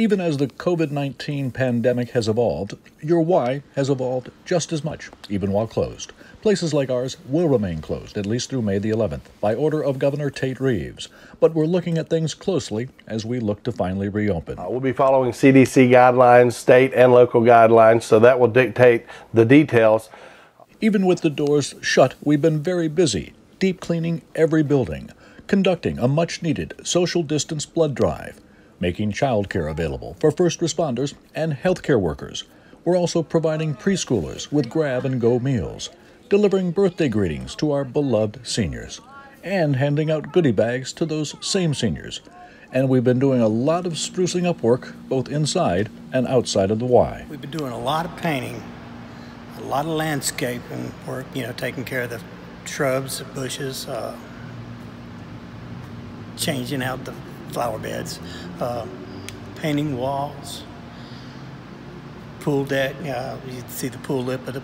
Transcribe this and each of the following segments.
Even as the COVID 19 pandemic has evolved, your Y has evolved just as much, even while closed. Places like ours will remain closed at least through May the 11th by order of Governor Tate Reeves. But we're looking at things closely as we look to finally reopen. Uh, we'll be following CDC guidelines, state and local guidelines, so that will dictate the details. Even with the doors shut, we've been very busy, deep cleaning every building, conducting a much needed social distance blood drive, making childcare available for first responders and healthcare workers. We're also providing preschoolers with grab and go meals delivering birthday greetings to our beloved seniors, and handing out goodie bags to those same seniors. And we've been doing a lot of sprucing up work both inside and outside of the Y. We've been doing a lot of painting, a lot of landscaping work, you know, taking care of the shrubs, the bushes, uh, changing out the flower beds, uh, painting walls, pool deck. Uh, you see the pool lip of the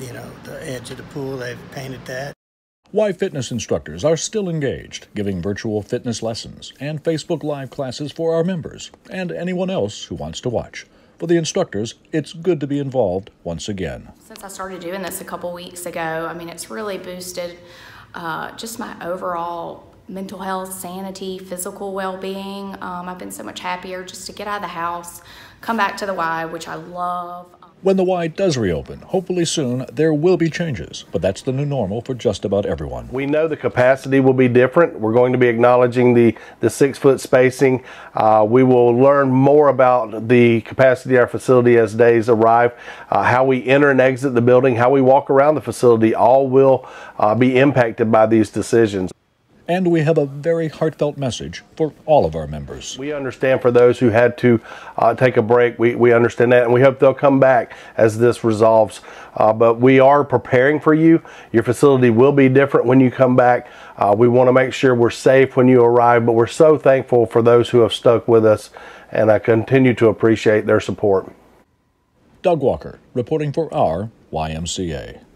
you know, the edge of the pool. They've painted that. Y fitness instructors are still engaged, giving virtual fitness lessons and Facebook Live classes for our members and anyone else who wants to watch. For the instructors, it's good to be involved once again. Since I started doing this a couple weeks ago, I mean, it's really boosted uh, just my overall mental health, sanity, physical well being. Um, I've been so much happier just to get out of the house, come back to the Y, which I love. When the Y does reopen, hopefully soon, there will be changes, but that's the new normal for just about everyone. We know the capacity will be different. We're going to be acknowledging the, the six foot spacing. Uh, we will learn more about the capacity of our facility as days arrive. Uh, how we enter and exit the building, how we walk around the facility, all will uh, be impacted by these decisions. And we have a very heartfelt message for all of our members. We understand for those who had to uh, take a break, we, we understand that, and we hope they'll come back as this resolves. Uh, but we are preparing for you. Your facility will be different when you come back. Uh, we want to make sure we're safe when you arrive, but we're so thankful for those who have stuck with us, and I continue to appreciate their support. Doug Walker, reporting for our YMCA.